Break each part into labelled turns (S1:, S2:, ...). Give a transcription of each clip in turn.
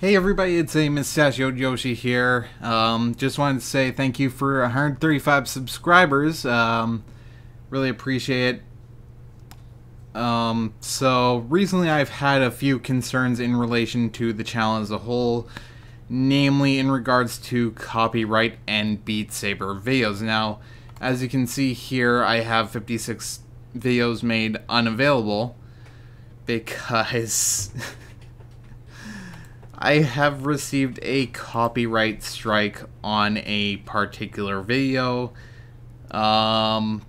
S1: Hey everybody, it's a Mustachioed Yoshi here. Um, just wanted to say thank you for 135 subscribers. Um, really appreciate it. Um, so recently I've had a few concerns in relation to the channel as a whole, namely in regards to copyright and Beat Saber videos. Now, as you can see here, I have 56 videos made unavailable because I have received a copyright strike on a particular video. Um,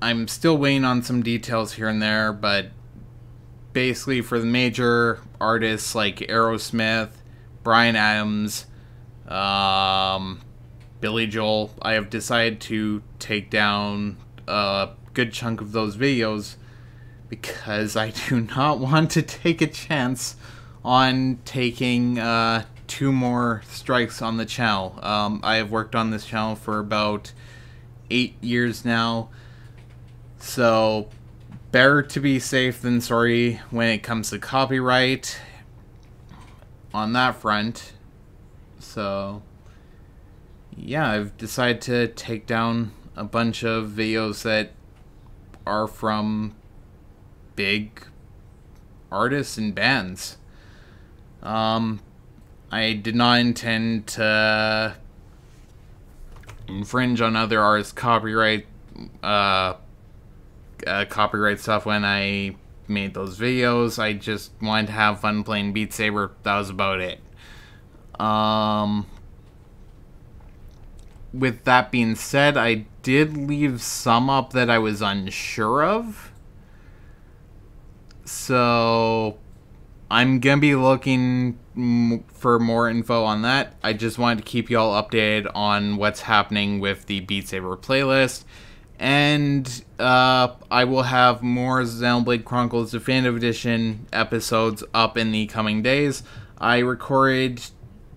S1: I'm still waiting on some details here and there, but basically for the major artists like Aerosmith, Bryan Adams, um, Billy Joel, I have decided to take down a good chunk of those videos because I do not want to take a chance on taking uh, two more strikes on the channel. Um, I have worked on this channel for about eight years now, so better to be safe than sorry when it comes to copyright on that front. So, yeah, I've decided to take down a bunch of videos that are from big artists and bands. Um, I did not intend to infringe on other artists' copyright, uh, uh, copyright stuff when I made those videos. I just wanted to have fun playing Beat Saber. That was about it. Um, with that being said, I did leave some up that I was unsure of. So I'm gonna be looking for more info on that. I just wanted to keep y'all updated on what's happening with the Beat Saber playlist. And uh, I will have more Xenoblade Chronicles Definitive Edition episodes up in the coming days. I recorded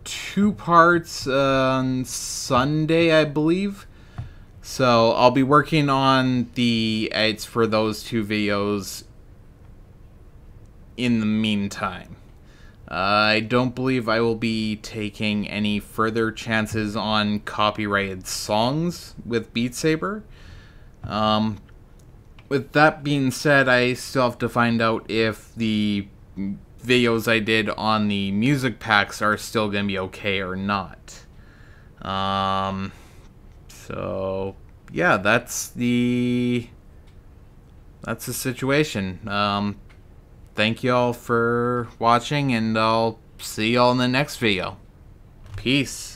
S1: two parts on Sunday, I believe. So I'll be working on the edits for those two videos in the meantime. I don't believe I will be taking any further chances on copyrighted songs with Beat Saber. Um, with that being said, I still have to find out if the videos I did on the music packs are still going to be okay or not. Um, so, yeah, that's the... That's the situation. Um, thank you all for watching, and I'll see y'all in the next video. Peace.